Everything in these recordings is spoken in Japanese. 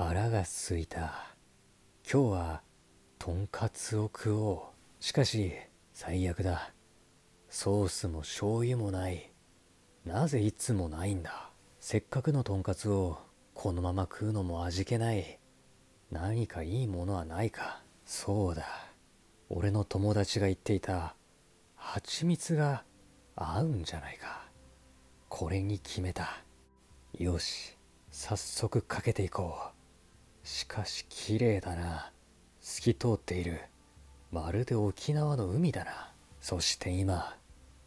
腹がすいた。今日はとんかつを食おう。しかし最悪だ。ソースも醤油もない。なぜいつもないんだ。せっかくのとんかつをこのまま食うのも味気ない。何かいいものはないか。そうだ。俺の友達が言っていた。蜂蜜が合うんじゃないか。これに決めた。よし早速かけていこう。しかし綺麗だな。透き通っている。まるで沖縄の海だな。そして今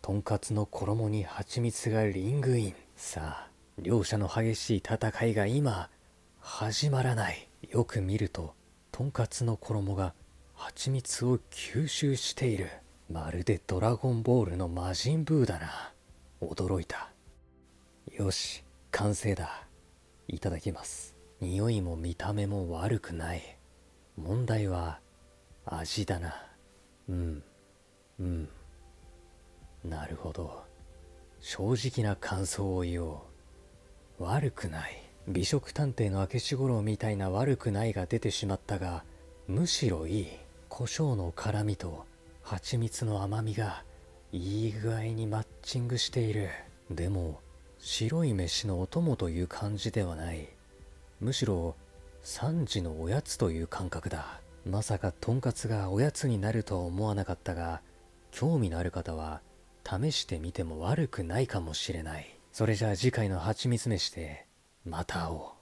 とんかつの衣に蜂蜜がリングイン。さあ両者の激しい戦いが今始まらない。よく見るととんかつの衣が蜂蜜を吸収している。まるでドラゴンボールの魔人ブーだな。驚いた。よし完成だ。いただきます。匂いも見た目も悪くない。問題は味だな。うん。うん。なるほど。正直な感想を言おう。悪くない。美食探偵の明智五郎みたいな悪くないが出てしまったがむしろいい。胡椒の辛みと蜂蜜の甘みがいい具合にマッチングしている。でも白い飯のお供という感じではない。むしろ3時のおやつという感覚だ。まさかとんかつがおやつになるとは思わなかったが興味のある方は試してみても悪くないかもしれない。それじゃあ次回の蜂蜜飯でまた会おう。